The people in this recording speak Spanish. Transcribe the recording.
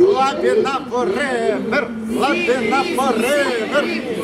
Latina forever, Latina forever.